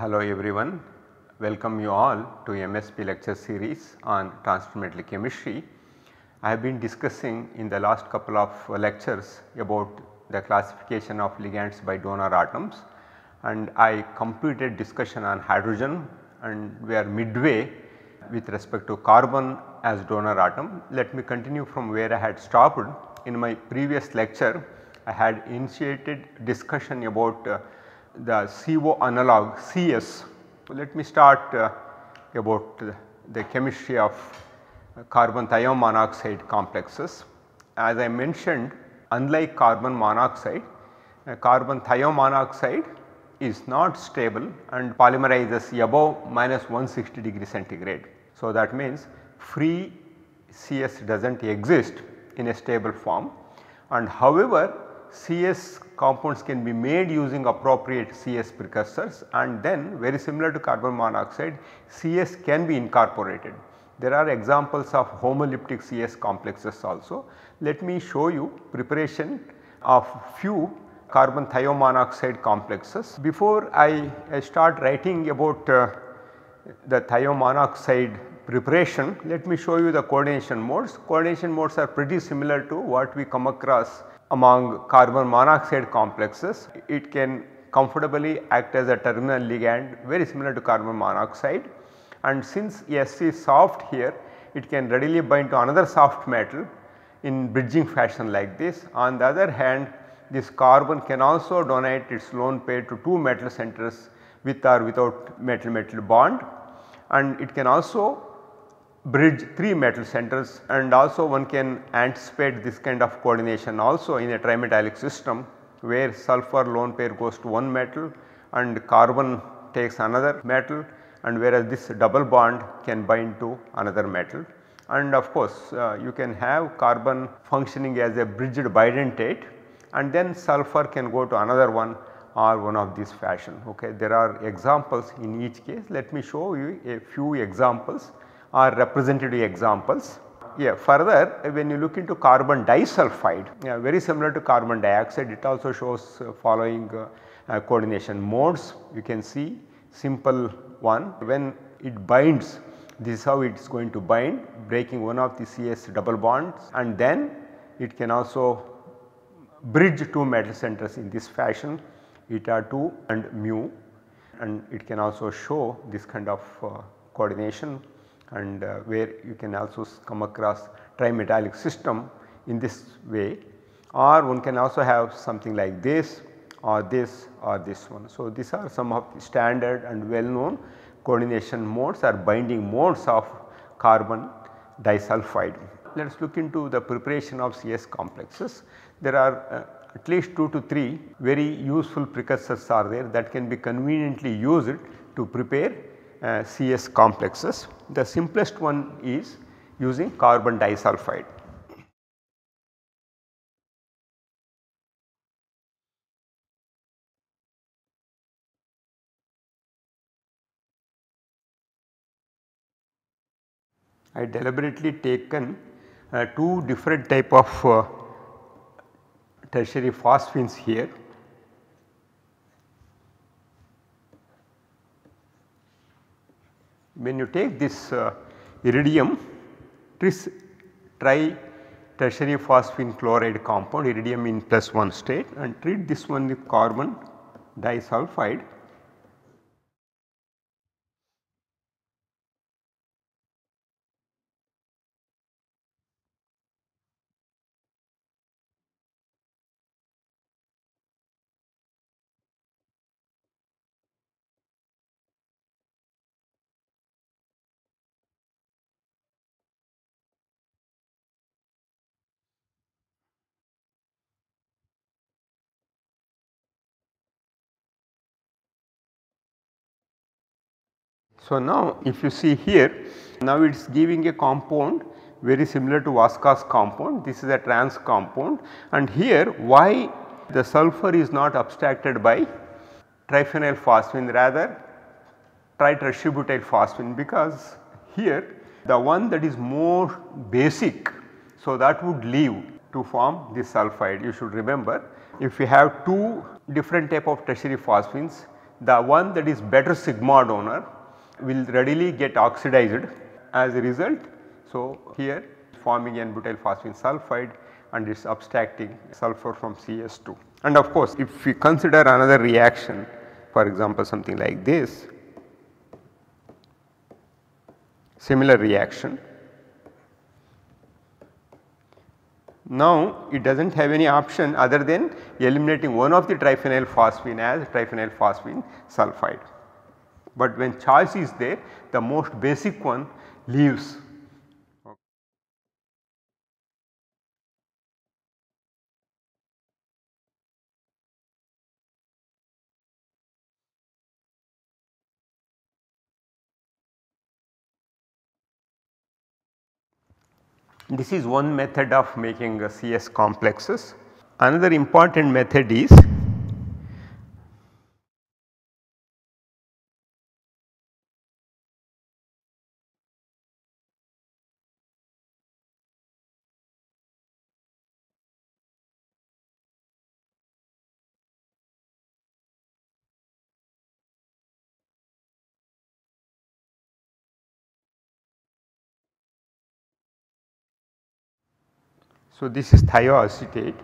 Hello everyone, welcome you all to MSP lecture series on transfer chemistry. I have been discussing in the last couple of lectures about the classification of ligands by donor atoms and I completed discussion on hydrogen and we are midway with respect to carbon as donor atom. Let me continue from where I had stopped. In my previous lecture I had initiated discussion about uh, the CO analog CS. Let me start uh, about the, the chemistry of carbon thiomonoxide complexes. As I mentioned unlike carbon monoxide, uh, carbon thiomonoxide is not stable and polymerizes above minus 160 degree centigrade. So, that means free CS does not exist in a stable form and however CS compounds can be made using appropriate CS precursors and then very similar to carbon monoxide CS can be incorporated. There are examples of homoleptic CS complexes also. Let me show you preparation of few carbon thiomonoxide complexes. Before I, I start writing about uh, the thiomonoxide preparation, let me show you the coordination modes. Coordination modes are pretty similar to what we come across among carbon monoxide complexes. It can comfortably act as a terminal ligand very similar to carbon monoxide and since S is soft here it can readily bind to another soft metal in bridging fashion like this. On the other hand this carbon can also donate its lone pair to two metal centers with or without metal metal bond and it can also bridge 3 metal centers and also one can anticipate this kind of coordination also in a trimetallic system where sulfur lone pair goes to one metal and carbon takes another metal and whereas this double bond can bind to another metal. And of course, uh, you can have carbon functioning as a bridged bidentate and then sulfur can go to another one or one of these fashion. Okay. There are examples in each case. Let me show you a few examples or representative examples. Yeah, further when you look into carbon disulfide yeah, very similar to carbon dioxide it also shows uh, following uh, uh, coordination modes. You can see simple one when it binds this is how it is going to bind breaking one of the CS double bonds and then it can also bridge two metal centers in this fashion eta 2 and mu and it can also show this kind of uh, coordination and uh, where you can also come across trimetallic system in this way or one can also have something like this or this or this one. So, these are some of the standard and well known coordination modes or binding modes of carbon disulfide. Let us look into the preparation of CS complexes. There are uh, at least 2 to 3 very useful precursors are there that can be conveniently used to prepare uh, CS complexes. The simplest one is using carbon disulfide. I deliberately taken uh, two different type of uh, tertiary phosphines here when you take this uh, iridium tris tri tertiary phosphine chloride compound iridium in plus 1 state and treat this one with carbon disulfide So, now if you see here now it is giving a compound very similar to Vaska's compound. This is a trans compound. And here why the sulfur is not abstracted by triphenyl phosphine? Rather tritetrabutylphosphine phosphine because here the one that is more basic so that would leave to form this sulphide you should remember if you have two different type of tertiary phosphines the one that is better sigma donor will readily get oxidized as a result. So, here forming n-butyl phosphine sulfide and it is abstracting sulfur from CS2. And of course, if we consider another reaction for example something like this similar reaction. Now it does not have any option other than eliminating one of the triphenyl phosphine as triphenyl phosphine sulfide. But when choice is there the most basic one leaves This is one method of making CS complexes. Another important method is So, this is thioacetate.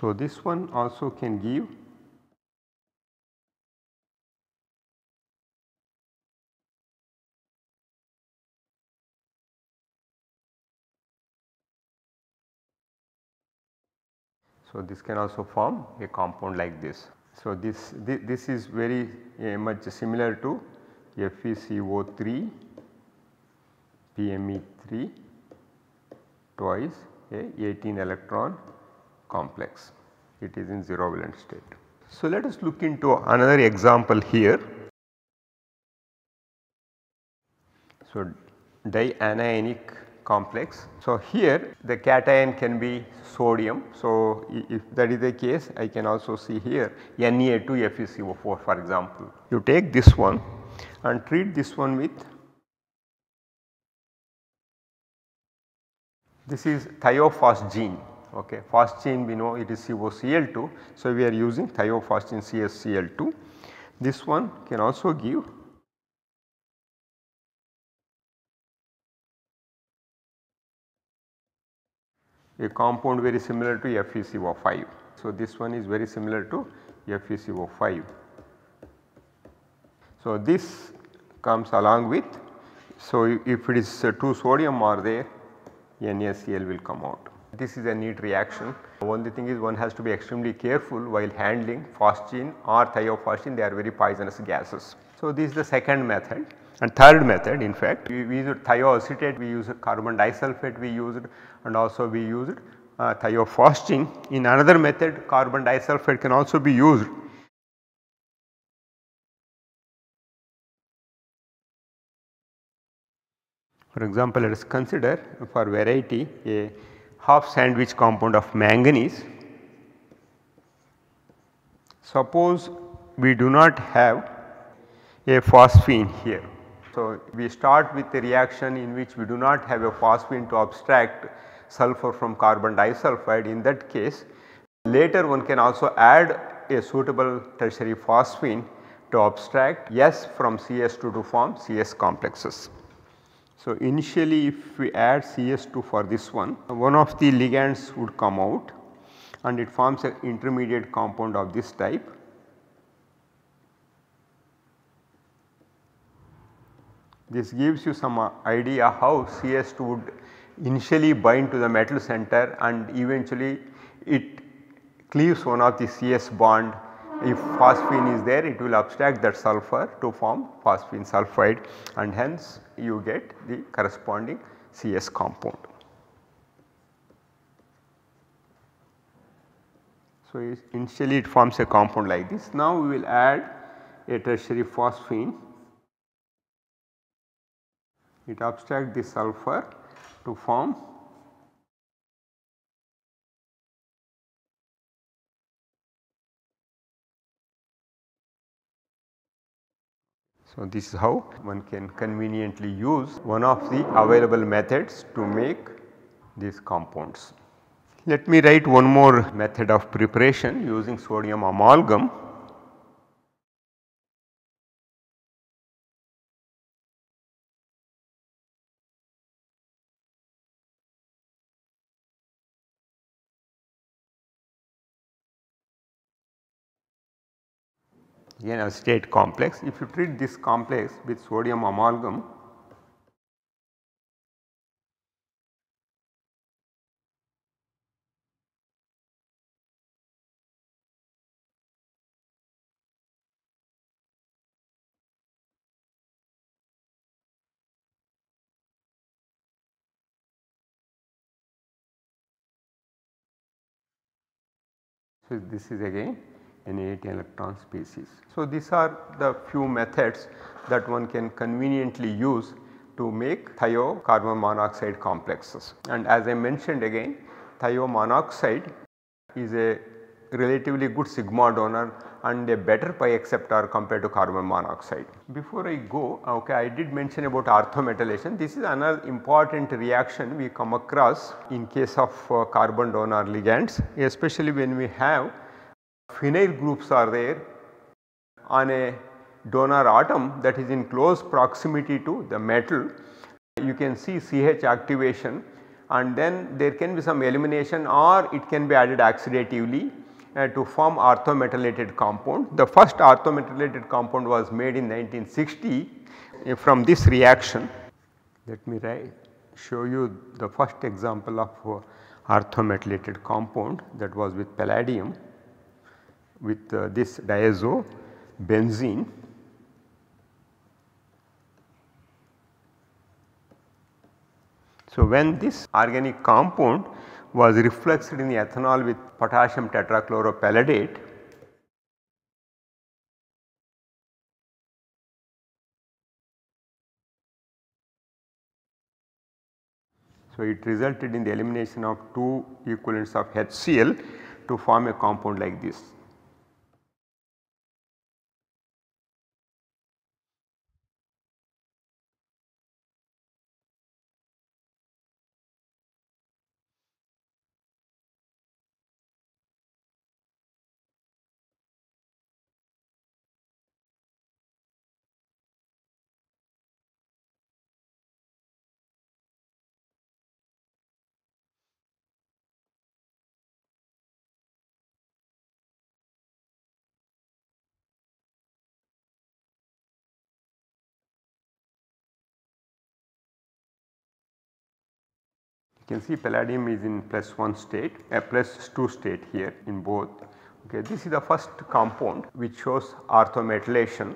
So, this one also can give So, this can also form a compound like this. So, this, this, this is very uh, much similar to FeCO3 PME3 twice a 18 electron complex. It is in 0 valent state. So, let us look into another example here. So, dianionic complex. So, here the cation can be sodium. So, if that is the case I can also see here Na2 FeCO4 for example. You take this one and treat this one with This is thiophosgene okay phosgene we know it is COCl2. So, we are using thiophosgene CSCl2. This one can also give a compound very similar to FeCO5. So, this one is very similar to FeCO5. So, this comes along with so if it is uh, 2 sodium are there NaCl will come out. This is a neat reaction. Only thing is one has to be extremely careful while handling phosgene or thiophosgene they are very poisonous gases. So, this is the second method and third method in fact we, we used thioacetate, we used carbon disulfide we used and also we used uh, thiophosgene. In another method carbon disulfide can also be used For example, let us consider for variety a half sandwich compound of manganese. Suppose we do not have a phosphine here. So, we start with a reaction in which we do not have a phosphine to abstract sulfur from carbon disulfide in that case later one can also add a suitable tertiary phosphine to abstract S from CS2 to form CS complexes. So, initially if we add CS2 for this one, one of the ligands would come out and it forms an intermediate compound of this type. This gives you some idea how CS2 would initially bind to the metal center and eventually it cleaves one of the CS bond if phosphine is there it will abstract that sulfur to form phosphine sulfide and hence you get the corresponding CS compound. So, initially it forms a compound like this. Now, we will add a tertiary phosphine. It abstracts the sulfur to form So, this is how one can conveniently use one of the available methods to make these compounds. Let me write one more method of preparation using sodium amalgam. Again a state complex. If you treat this complex with sodium amalgam So, this is again an 8 electron species. So, these are the few methods that one can conveniently use to make thio carbon monoxide complexes. And as I mentioned again thio monoxide is a relatively good sigma donor and a better pi acceptor compared to carbon monoxide. Before I go okay I did mention about orthometallation this is another important reaction we come across in case of uh, carbon donor ligands especially when we have phenyl groups are there on a donor atom that is in close proximity to the metal you can see CH activation and then there can be some elimination or it can be added oxidatively uh, to form orthometallic compound. The first orthometallic compound was made in 1960 uh, from this reaction. Let me write, show you the first example of uh, orthometallic compound that was with palladium with uh, this diazo benzene So, when this organic compound was refluxed in the ethanol with potassium tetrachloropalladate So, it resulted in the elimination of two equivalents of HCl to form a compound like this. You can see palladium is in plus 1 state, uh, plus 2 state here in both. Okay, this is the first compound which shows orthometallation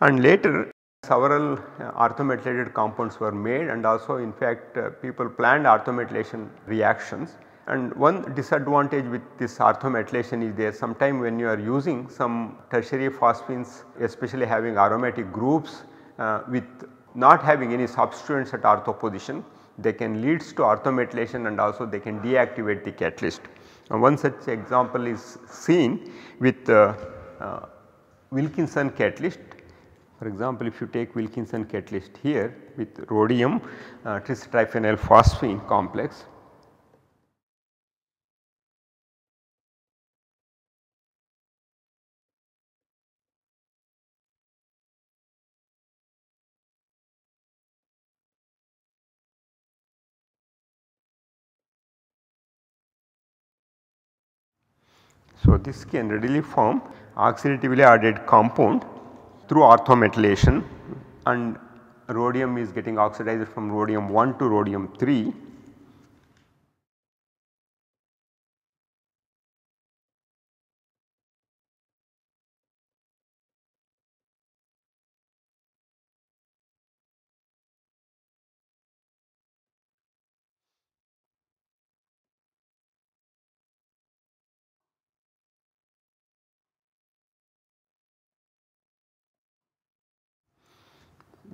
and later several uh, orthometallic compounds were made and also in fact uh, people planned orthometallation reactions. And one disadvantage with this orthometallation is there sometime when you are using some tertiary phosphines especially having aromatic groups uh, with not having any substituents at ortho position they can leads to orthometallation and also they can deactivate the catalyst. One such example is seen with uh, uh, Wilkinson catalyst. For example, if you take Wilkinson catalyst here with rhodium uh, tris triphenyl phosphine complex So, this can readily form oxidatively added compound through orthometallation and rhodium is getting oxidized from rhodium 1 to rhodium 3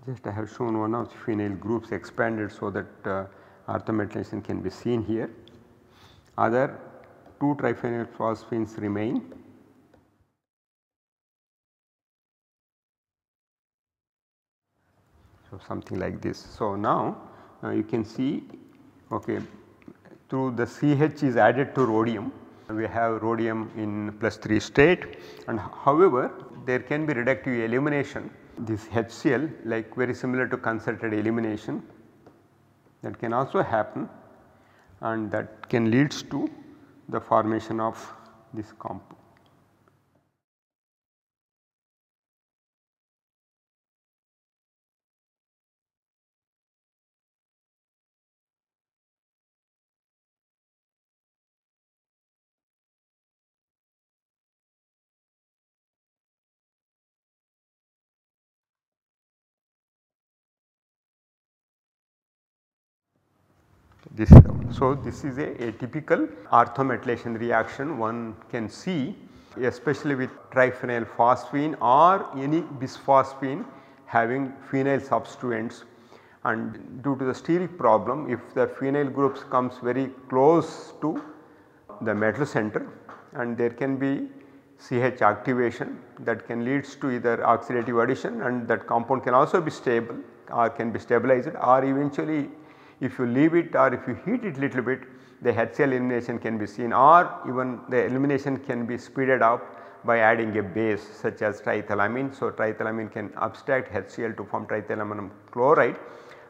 just I have shown one of the phenyl groups expanded so that uh, can be seen here. Other 2 triphenyl phosphines remain. So, something like this. So, now uh, you can see okay, through the CH is added to rhodium we have rhodium in plus 3 state and however there can be reductive elimination this HCl like very similar to concerted elimination that can also happen and that can leads to the formation of this compound. This, so, this is a, a typical orthometallation reaction one can see especially with triphenyl phosphine or any bisphosphine having phenyl substituents. And due to the steric problem if the phenyl groups comes very close to the metal center and there can be CH activation that can leads to either oxidative addition and that compound can also be stable or can be stabilized or eventually if you leave it or if you heat it little bit the HCl elimination can be seen or even the elimination can be speeded up by adding a base such as triethylamine. So, triethylamine can abstract HCl to form triethylammonium chloride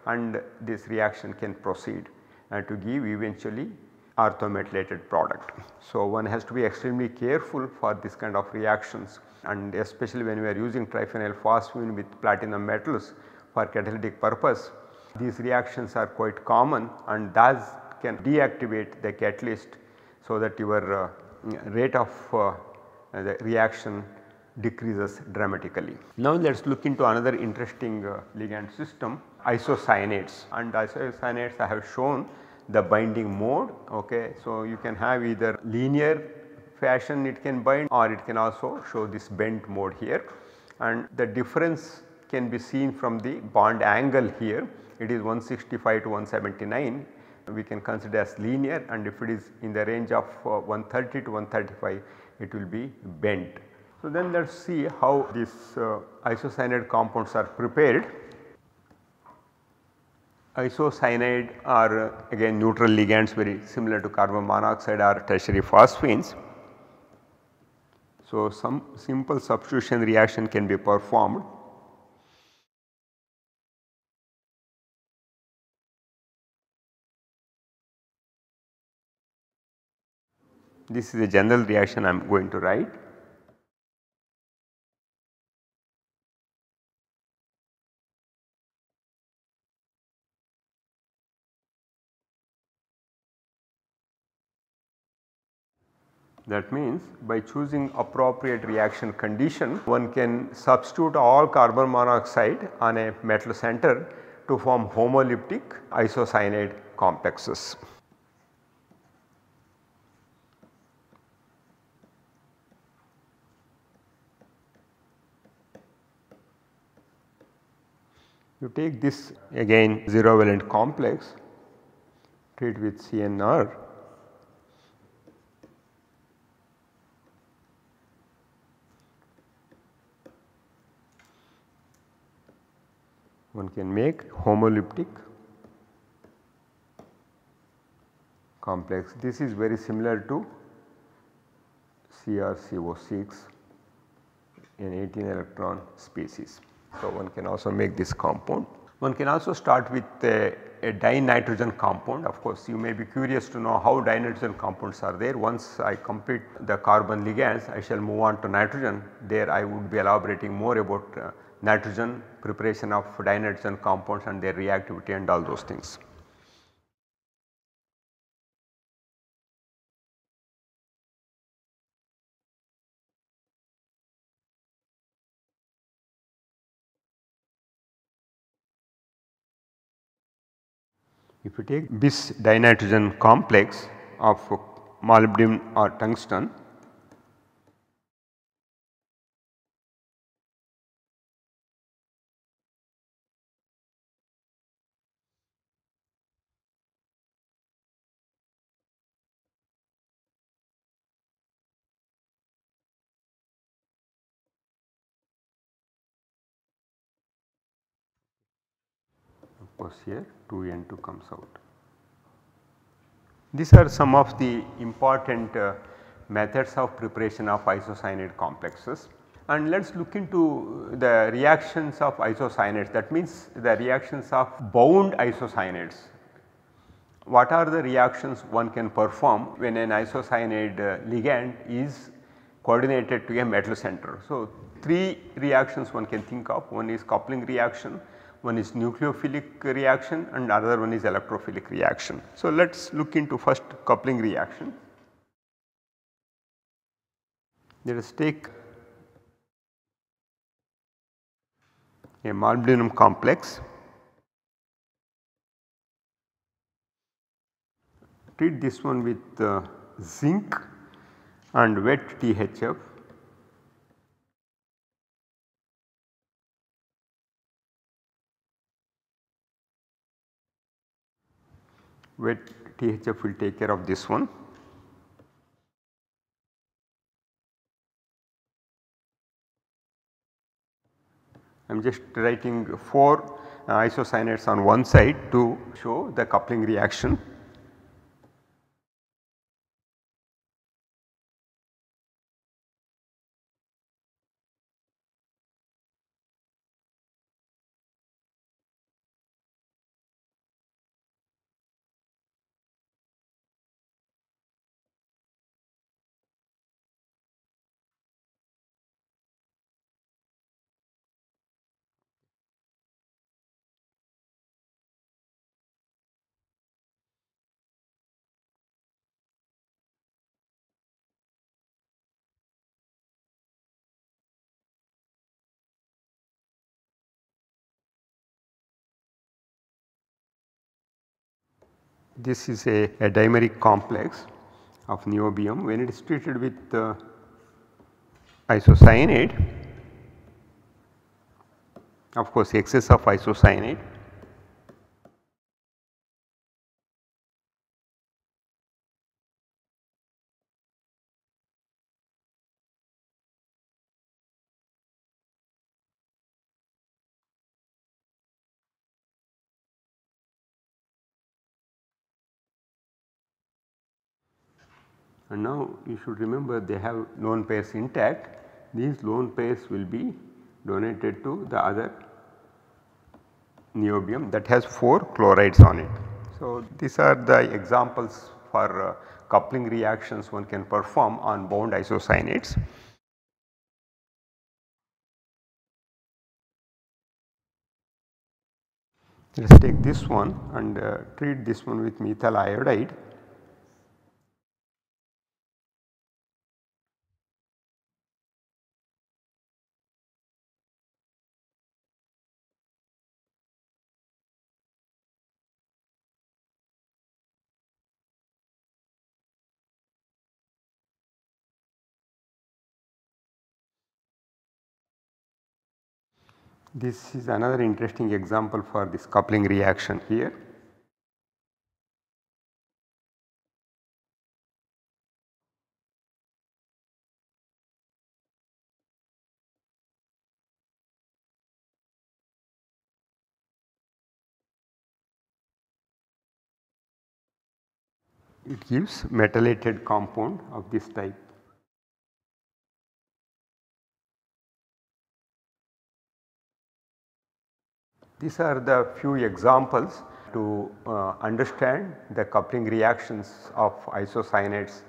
and this reaction can proceed uh, to give eventually orthometalated product. So, one has to be extremely careful for this kind of reactions and especially when we are using triphenyl phosphine with platinum metals for catalytic purpose. These reactions are quite common and thus can deactivate the catalyst so that your uh, rate of uh, the reaction decreases dramatically. Now let us look into another interesting uh, ligand system isocyanates and isocyanates I have shown the binding mode ok. So you can have either linear fashion it can bind or it can also show this bent mode here and the difference can be seen from the bond angle here it is 165 to 179 we can consider as linear and if it is in the range of uh, 130 to 135 it will be bent. So then let us see how these uh, isocyanide compounds are prepared. Isocyanide are uh, again neutral ligands very similar to carbon monoxide or tertiary phosphines. So some simple substitution reaction can be performed This is a general reaction I am going to write. That means by choosing appropriate reaction condition one can substitute all carbon monoxide on a metal center to form homoleptic isocyanide complexes. You take this again 0 valent complex treat with CNR one can make homoleptic complex. This is very similar to CrCO6 in 18 electron species. So, one can also make this compound. One can also start with a, a dinitrogen compound of course you may be curious to know how dinitrogen compounds are there. Once I complete the carbon ligands I shall move on to nitrogen there I would be elaborating more about uh, nitrogen preparation of dinitrogen compounds and their reactivity and all those things. If you take bis dinitrogen complex of molybdenum or tungsten here 2N2 comes out. These are some of the important uh, methods of preparation of isocyanide complexes and let us look into the reactions of isocyanates that means the reactions of bound isocyanates. What are the reactions one can perform when an isocyanide uh, ligand is coordinated to a metal center. So, three reactions one can think of one is coupling reaction, one is nucleophilic reaction and other one is electrophilic reaction. So, let us look into first coupling reaction. Let us take a molybdenum complex treat this one with uh, zinc and wet THF wet THF will take care of this one. I am just writing 4 uh, isocyanates on one side to show the coupling reaction. This is a, a dimeric complex of niobium when it is treated with uh, isocyanate. Of course excess of isocyanate and now you should remember they have lone pairs intact these lone pairs will be donated to the other niobium that has 4 chlorides on it. So, these are the examples for uh, coupling reactions one can perform on bound isocyanates. Let us take this one and uh, treat this one with methyl iodide This is another interesting example for this coupling reaction here. It gives metallated compound of this type. These are the few examples to uh, understand the coupling reactions of isocyanates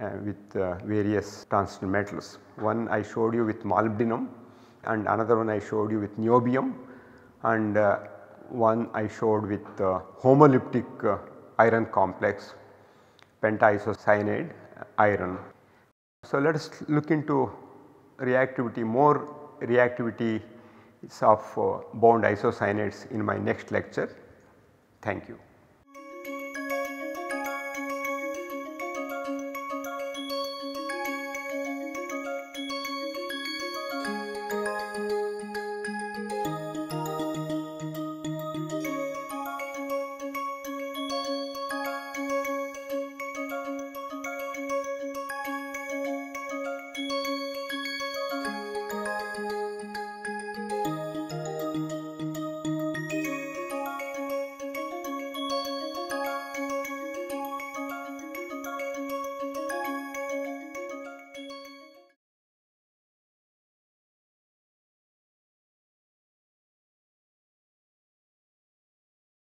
uh, with uh, various transition metals. One I showed you with molybdenum and another one I showed you with niobium and uh, one I showed with uh, homoleptic uh, iron complex pentisocyanate iron. So, let us look into reactivity more reactivity of uh, bound isocyanates in my next lecture. Thank you.